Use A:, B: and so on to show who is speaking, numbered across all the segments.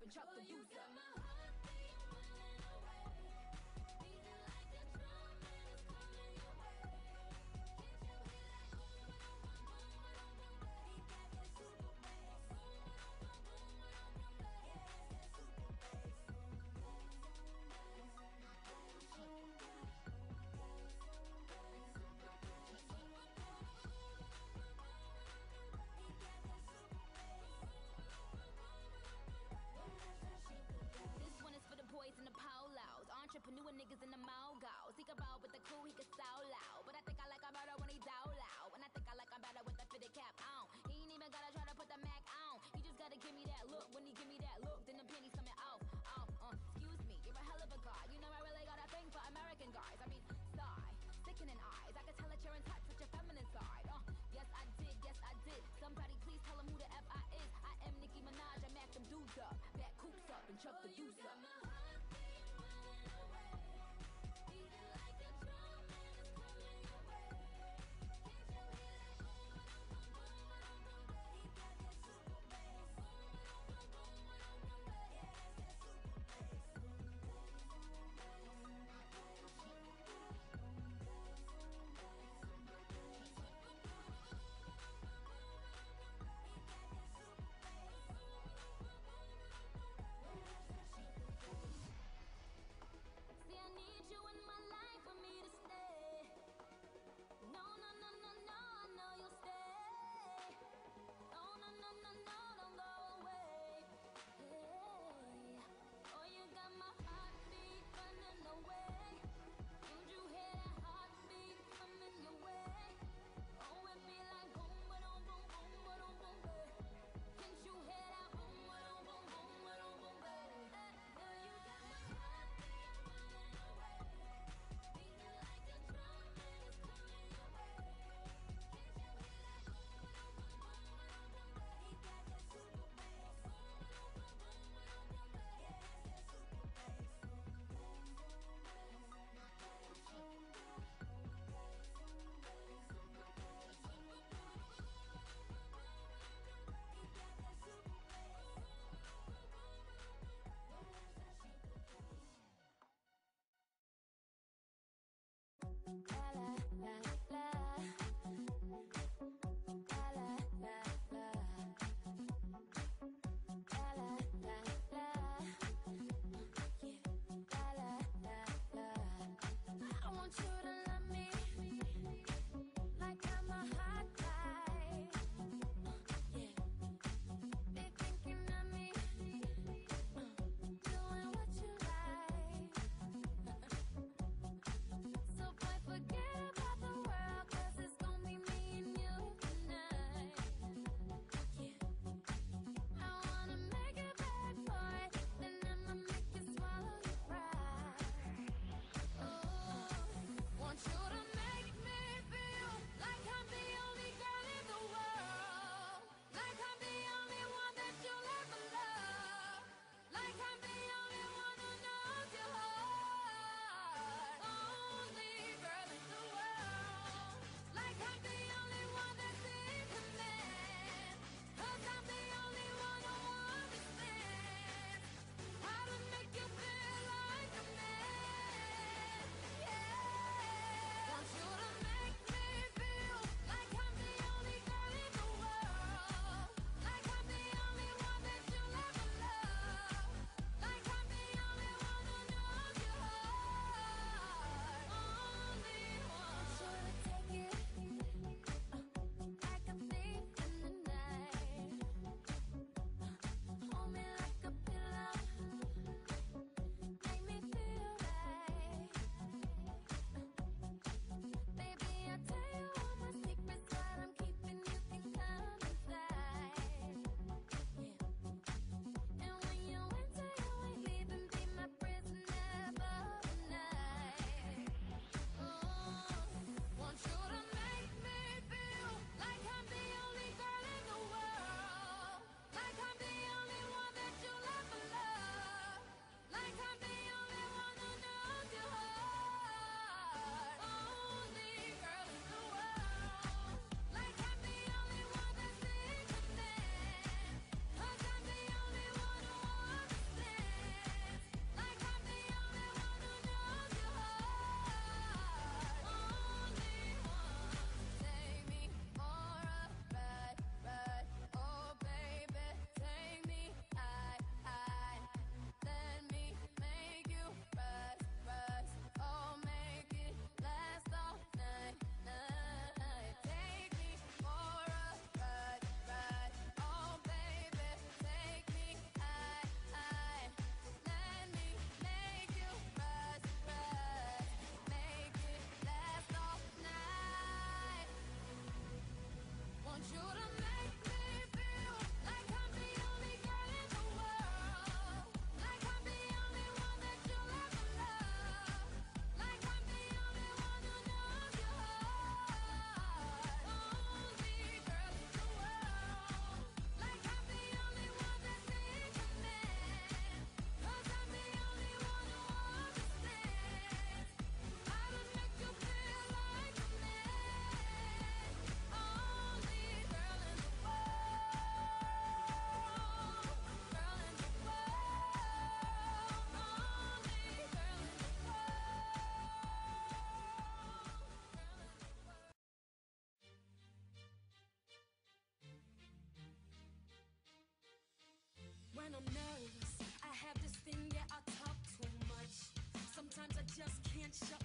A: up and chuck the deuce entrepreneur niggas in the mogos. He can roll with the crew, he can so loud. But I think I like him better when he down loud. And I think I like him better with the fitted cap on. He ain't even gotta try to put the Mac on. He just gotta give me that look. When he give me that look, then the pennies coming off. Off, uh, excuse me, you're a hell of a guy. You know I really got a thing for American guys. I mean, sigh, sickening eyes. I can
B: can't shut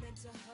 B: mental health.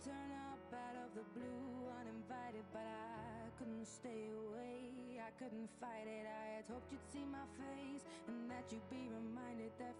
C: Turn up out of the blue uninvited, but I couldn't stay away. I couldn't fight it. I had hoped you'd see my face and that you'd be reminded that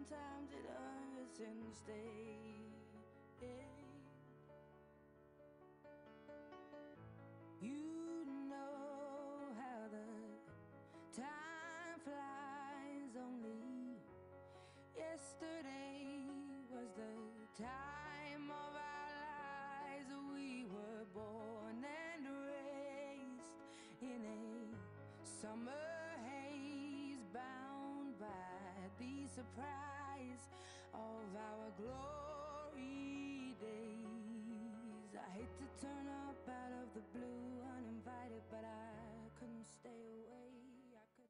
C: sometimes it hurts instead. You know how the time flies. Only yesterday was the time of our lives. We were born and raised in a summer of our glory days. I hate to turn up out of the blue uninvited, but I couldn't stay away.